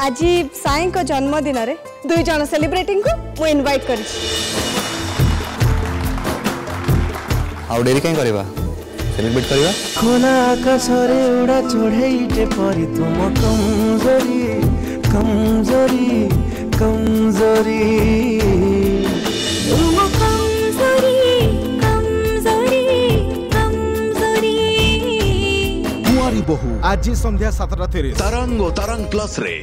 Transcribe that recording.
आज साई जन्मदिन में दुई जन सेलिब्रिटी को मु इनवाइट कर सेलिब्रेट करबा खोला आकाश रे उड़ा चढ़ेईटे परि तुम कमज़ोरी कमज़ोरी कमज़ोरी। तुम कमज़ोरी कमज़ोरी कमज़ोरी। मुआरी बहु। आज संध्या 7:30 तरंगो तरंग प्लस रे।